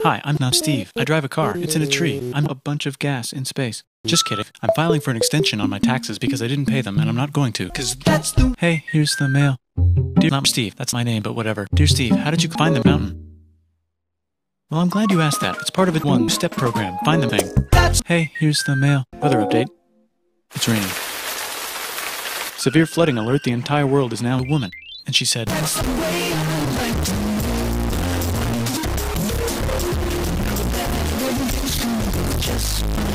Hi, I'm not Steve. I drive a car. It's in a tree. I'm a bunch of gas in space. Just kidding. I'm filing for an extension on my taxes because I didn't pay them and I'm not going to. Cause that's the. Hey, here's the mail. Dear not Steve, that's my name, but whatever. Dear Steve, how did you find the mountain? Well, I'm glad you asked that. It's part of a one step program. Find the thing. That's- Hey, here's the mail. Weather update. It's raining. Severe flooding alert. The entire world is now a woman. And she said, Just